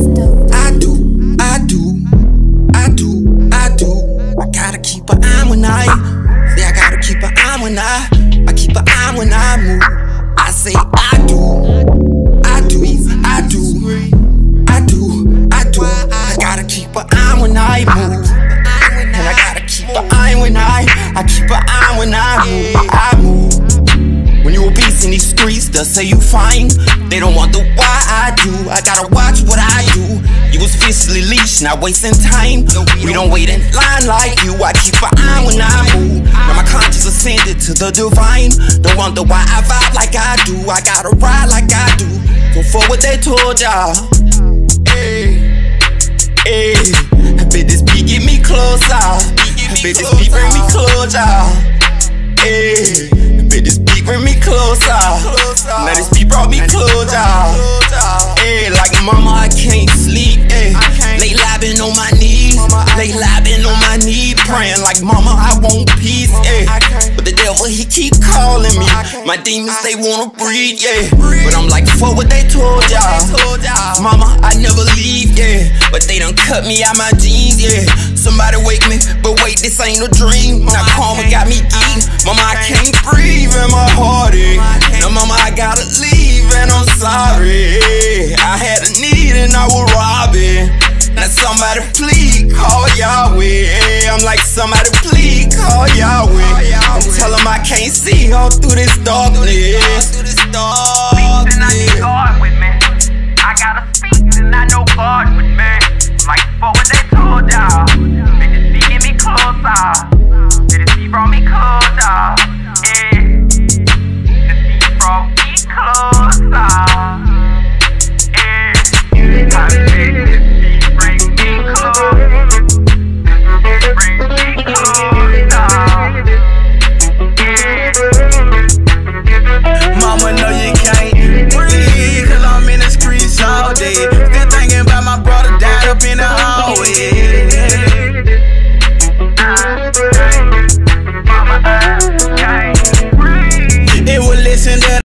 I do, I do, I do, I do. I gotta keep an eye when I say I gotta keep an eye when I I keep an eye when I move. I say I do, I do, I do, I do, I do. I gotta keep an eye when I move. And I gotta keep an eye when I I keep an eye they'll say you fine. They don't wonder why I do. I gotta watch what I do. You was physically leashed, not wasting time. We don't wait in line like you. I keep an eye when I move. Now my conscience ascended to the divine. Don't wonder why I vibe like I do. I gotta ride like I do. Go for what they told y'all. Hey, hey. I bet this beat get me closer. I bet this beat bring me closer. Hey, bring me closer. Now this beat brought me closer. Hey, like mama, I can't sleep. Hey, lay labbing on my knees. Lay labbing on my knee, praying like mama, I want peace. Hey, but the devil he keep calling me. My demons they wanna breed. Yeah, but I'm like fuck what they told y'all. Mama, I never leave. Yeah, but they done cut me out my jeans. Yeah, somebody wake me, but wait, this ain't a dream. Now karma sorry. I had a need and I was robbing. Now somebody please call Yahweh. I'm like somebody please call Yahweh. I'm tell him I can't see all through this darkness. Speak and I need God with me. I gotta speak and I know God. yeah.